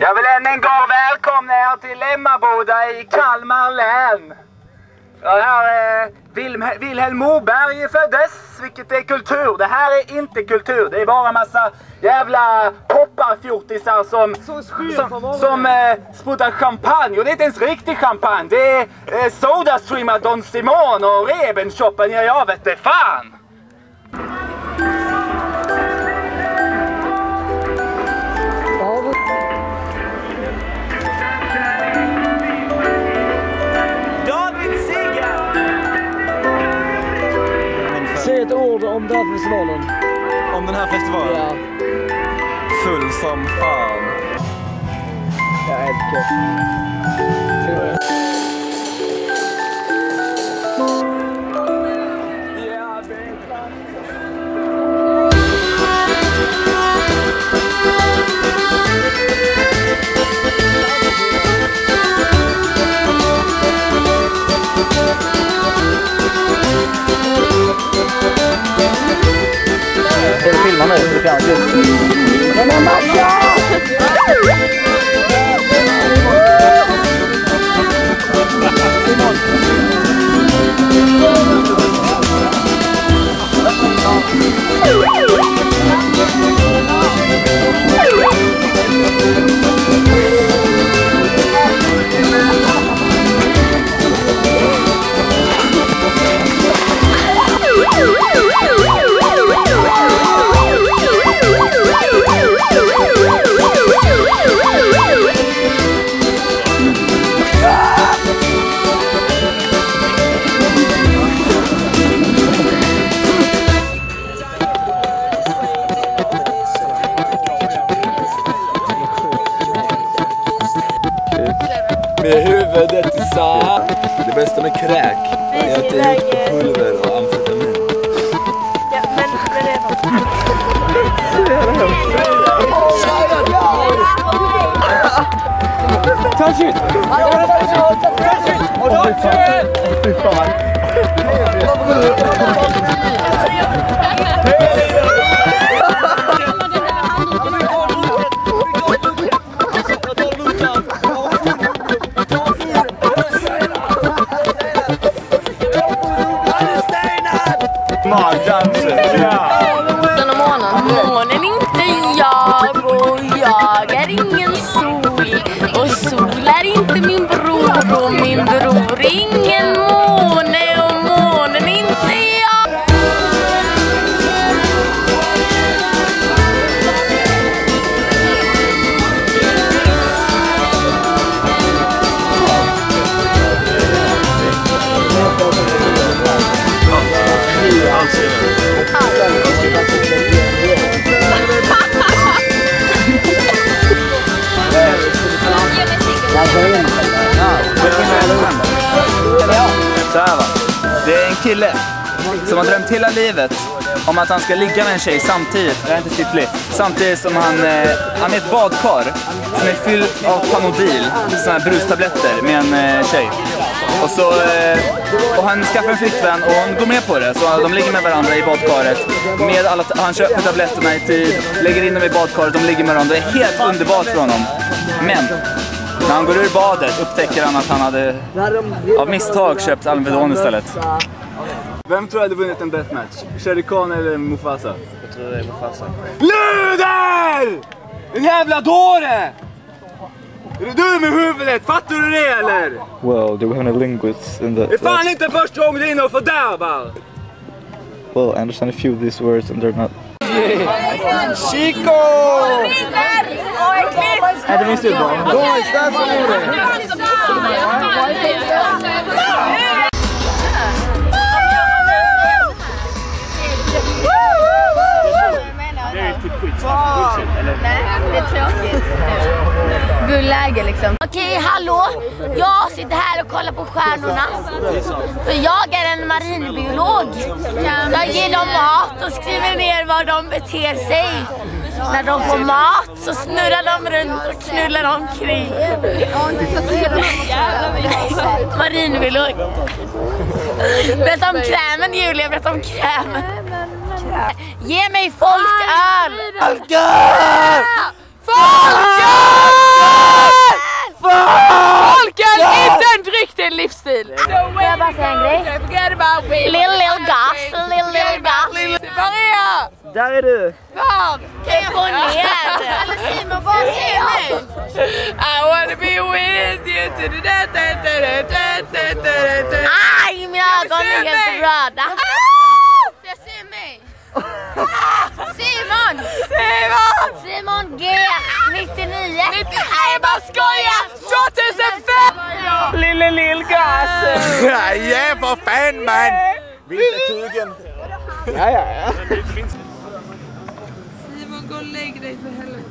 Jag vill än en gång välkomna er till Emmaboda i Kalmar län. Ja, det här är Wilhelm Moberg föddes, vilket är kultur. Det här är inte kultur. Det är bara massa jävla popparfjortisar som, som, som eh, sprutar champagne. Och det är inte ens riktig champagne. Det är eh, Sodastream av Don Simon och Rebenshoppen. Ja, jag vet det fan. Festivalen. Om den här festivalen? Ja. Full som fan. Jag älskar. Med kräk är att det är gjort på pulver och amfetamin. Ja, men det är redan. Magdansen! Så här va. Det är en kille som har drömt hela livet om att han ska ligga med en tjej samtidigt, jag är inte tydlig, samtidigt som han, eh, han är ett badkar som är fyllt av Panodil, Sådana här brustabletter med en eh, tjej. Och, så, eh, och han skaffar en flickvän och hon går med på det, så de ligger med varandra i badkaret. Med alla, han köper tabletterna i tid, lägger in dem i badkaret, de ligger med varandra. Det är helt underbart för honom. Men när han går ur badet upptäcker han att han hade av misstag köpt Alvedon istället. Vem tror du hade vunnit en deathmatch? Shere Khan eller Mufasa? Jag tror det är Mufasa. Luder! En jävla dåre! Är du dum i huvudet? Fattar du det eller? Well, do we have any linguists in the... Det är fan inte första gången du är inne och fördärvar! Well, I understand a few of these words and they're not... Chico! É do vencedor. Dois, tá, segura. Guldläge liksom. Okej, hallå. Jag sitter här och kollar på stjärnorna. För jag är en marinbiolog. Jag ger dem mat och skriver ner var de beter sig. När de får mat så snurrar de runt och knullar omkring. Marinbiolog. Berätta om krämen Julia, berätta om krämen. Ge mig folköl! Folköl! Folköl! Folköl inte en dryck, det är en livsstil! Får jag bara säga en grej? Lill lill gas, lill lill gas. Maria! Där är du! Var? jag gå ner! Eller Simon, vad säger du? I wanna be with you to the... Aj, mina ögon är helt röda! Lill-Gas! Ja, för fan man! Visa kuken! Ja, ja, ja. Simon gå och lägg dig för helvete.